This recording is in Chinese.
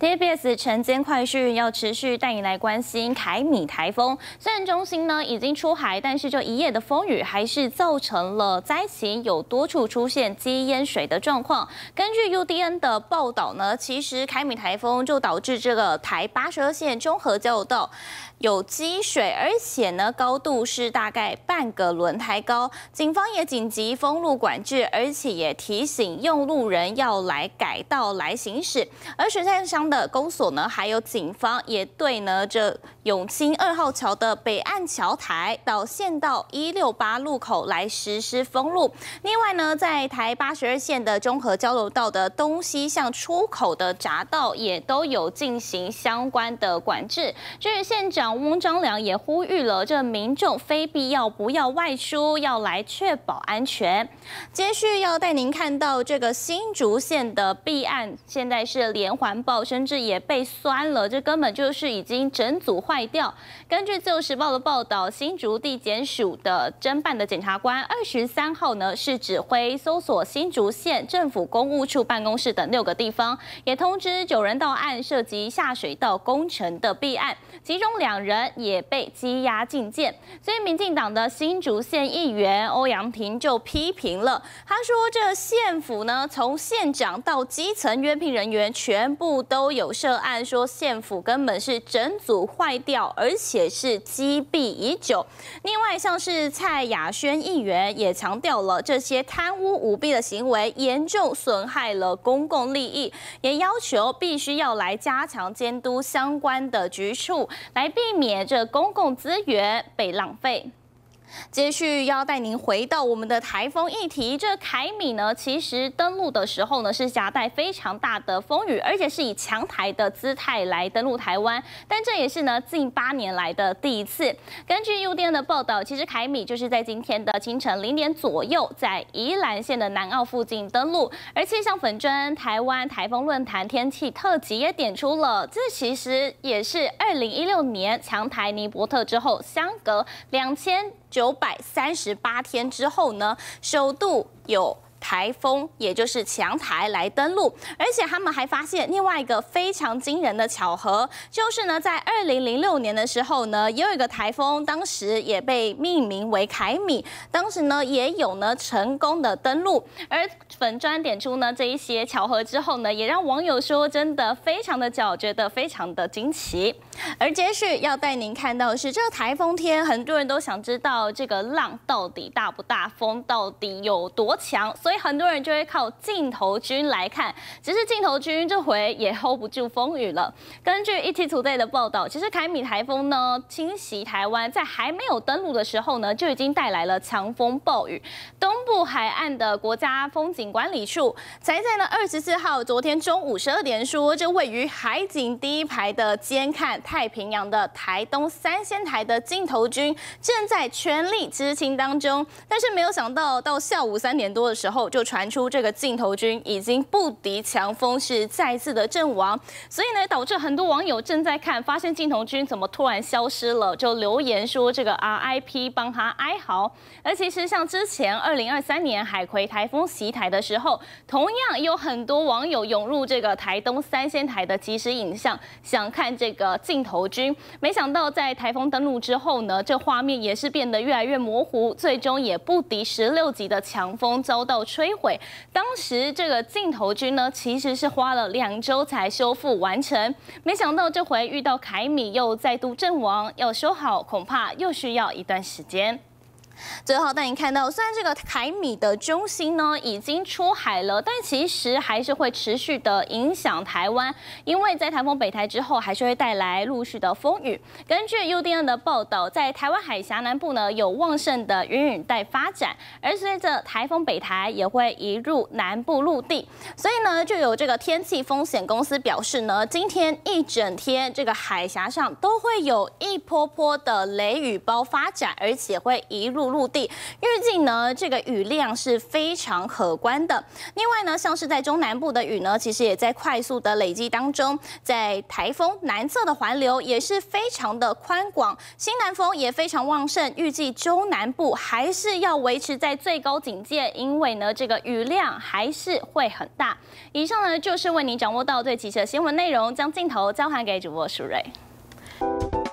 TBS 晨间快讯要持续带你来关心凯米台风。虽然中心呢已经出海，但是这一夜的风雨还是造成了灾情，有多处出现积淹水的状况。根据 UDN 的报道呢，其实凯米台风就导致这个台八十二线中和交流道有积水，而且呢高度是大概半个轮胎高。警方也紧急封路管制，而且也提醒用路人要来改道来行驶。而水上的公所呢，还有警方也对呢这永清二号桥的北岸桥台到县道一六八路口来实施封路。另外呢，在台八十二线的中和交流道的东西向出口的匝道也都有进行相关的管制。至于县长翁章良也呼吁了这民众非必要不要外出，要来确保安全。接续要带您看到这个新竹县的弊案，现在是连环爆。甚至也被酸了，这根本就是已经整组坏掉。根据自由时报的报道，新竹地检署的侦办的检察官二十三号呢，是指挥搜索新竹县政府公务处办公室等六个地方，也通知九人到案涉及下水道工程的弊案，其中两人也被羁押禁见。所以，民进党的新竹县议员欧阳婷就批评了，他说：“这县府呢，从县长到基层约聘人员，全部都。”都有涉案说县府根本是整组坏掉，而且是积弊已久。另外，像是蔡雅轩议员也强调了这些贪污舞弊的行为严重损害了公共利益，也要求必须要来加强监督相关的局处，来避免这公共资源被浪费。接续要带您回到我们的台风议题，这凯米呢，其实登陆的时候呢，是夹带非常大的风雨，而且是以强台的姿态来登陆台湾。但这也是呢近八年来的第一次。根据 UDN 的报道，其实凯米就是在今天的清晨零点左右，在宜兰县的南澳附近登陆。而气象粉砖台湾台风论坛天气特辑也点出了，这其实也是二零一六年强台尼伯特之后，相隔两千。九百三十八天之后呢，首度有。台风也就是强台来登陆，而且他们还发现另外一个非常惊人的巧合，就是呢，在二零零六年的时候呢，也有一个台风，当时也被命名为凯米，当时呢也有呢成功的登陆。而粉砖点出呢这一些巧合之后呢，也让网友说真的非常的巧，觉得非常的惊奇。而接续要带您看到的是这个台风天，很多人都想知道这个浪到底大不大，风到底有多强，所以。很多人就会靠镜头君来看，只是镜头君这回也 hold 不住风雨了。根据 ET Today 的报道，其实凯米台风呢侵袭台湾，在还没有登陆的时候呢，就已经带来了强风暴雨。东部海岸的国家风景管理处才在呢二十四号昨天中午十二点说，这位于海景第一排的监看太平洋的台东三仙台的镜头君正在全力执勤当中。但是没有想到，到下午三点多的时候。就传出这个镜头君已经不敌强风，是再次的阵亡，所以呢，导致很多网友正在看，发现镜头君怎么突然消失了，就留言说这个 RIP 帮他哀嚎。而其实像之前二零二三年海葵台风袭台的时候，同样有很多网友涌入这个台东三仙台的即时影像，想看这个镜头君。没想到在台风登陆之后呢，这画面也是变得越来越模糊，最终也不敌十六级的强风，遭到。摧毁，当时这个镜头军呢，其实是花了两周才修复完成，没想到这回遇到凯米又再度阵亡，要修好恐怕又需要一段时间。最后带您看到，虽然这个台米的中心呢已经出海了，但其实还是会持续的影响台湾，因为在台风北台之后，还是会带来陆续的风雨。根据 UDN 的报道，在台湾海峡南部呢有旺盛的云雨带发展，而随着台风北台也会移入南部陆地，所以呢就有这个天气风险公司表示呢，今天一整天这个海峡上都会有一波波的雷雨包发展，而且会移入。陆地。预计呢，这个雨量是非常可观的。另外呢，像是在中南部的雨呢，其实也在快速的累积当中。在台风南侧的环流也是非常的宽广，西南风也非常旺盛。预计中南部还是要维持在最高警戒，因为呢，这个雨量还是会很大。以上呢，就是为您掌握到最及时的新闻内容，将镜头交还给主播舒瑞。